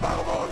Battle mode!